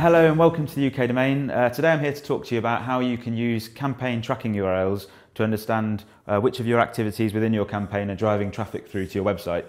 Hello and welcome to the UK Domain. Uh, today I'm here to talk to you about how you can use campaign tracking URLs to understand uh, which of your activities within your campaign are driving traffic through to your website.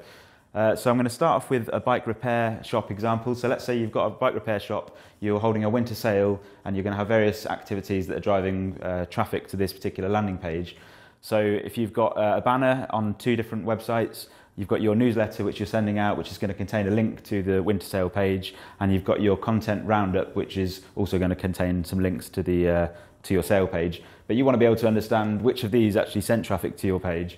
Uh, so I'm going to start off with a bike repair shop example. So let's say you've got a bike repair shop, you're holding a winter sale, and you're going to have various activities that are driving uh, traffic to this particular landing page. So if you've got uh, a banner on two different websites, you've got your newsletter which you're sending out, which is going to contain a link to the winter sale page, and you've got your content roundup, which is also going to contain some links to the uh, to your sale page. But you want to be able to understand which of these actually sent traffic to your page.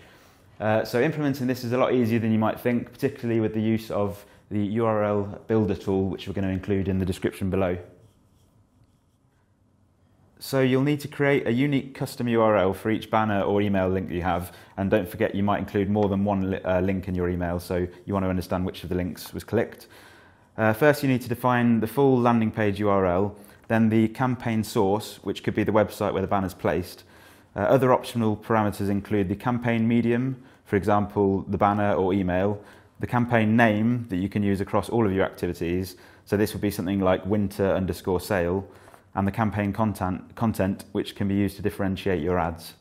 Uh, so implementing this is a lot easier than you might think, particularly with the use of the URL builder tool, which we're going to include in the description below. So you'll need to create a unique custom URL for each banner or email link you have. And don't forget, you might include more than one li uh, link in your email, so you want to understand which of the links was clicked. Uh, first, you need to define the full landing page URL, then the campaign source, which could be the website where the banner is placed. Uh, other optional parameters include the campaign medium, for example, the banner or email, the campaign name that you can use across all of your activities. So this would be something like winter underscore sale, and the campaign content, content which can be used to differentiate your ads.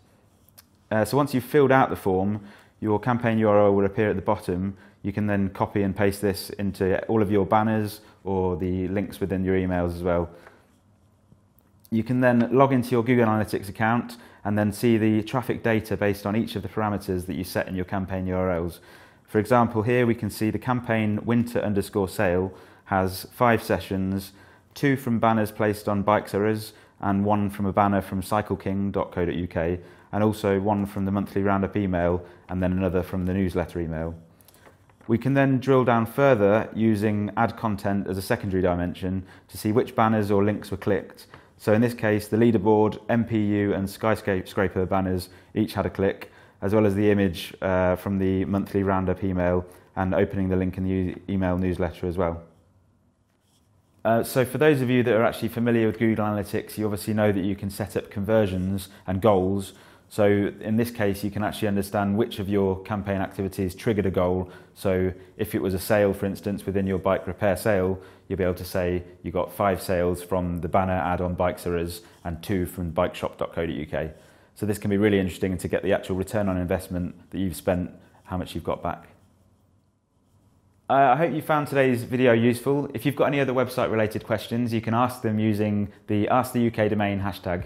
Uh, so once you've filled out the form, your campaign URL will appear at the bottom. You can then copy and paste this into all of your banners or the links within your emails as well. You can then log into your Google Analytics account and then see the traffic data based on each of the parameters that you set in your campaign URLs. For example, here we can see the campaign winter underscore sale has five sessions, two from banners placed on Bikesaurus and one from a banner from cycleking.co.uk and also one from the monthly roundup email and then another from the newsletter email. We can then drill down further using ad content as a secondary dimension to see which banners or links were clicked so in this case, the leaderboard, MPU and skyscraper banners each had a click, as well as the image uh, from the monthly roundup email and opening the link in the email newsletter as well. Uh, so for those of you that are actually familiar with Google Analytics, you obviously know that you can set up conversions and goals so in this case, you can actually understand which of your campaign activities triggered a goal. So if it was a sale, for instance, within your bike repair sale, you'll be able to say you got five sales from the banner ad on Bikesaurus and two from bikeshop.co.uk. So this can be really interesting to get the actual return on investment that you've spent, how much you've got back. Uh, I hope you found today's video useful. If you've got any other website related questions, you can ask them using the Ask the UK Domain hashtag.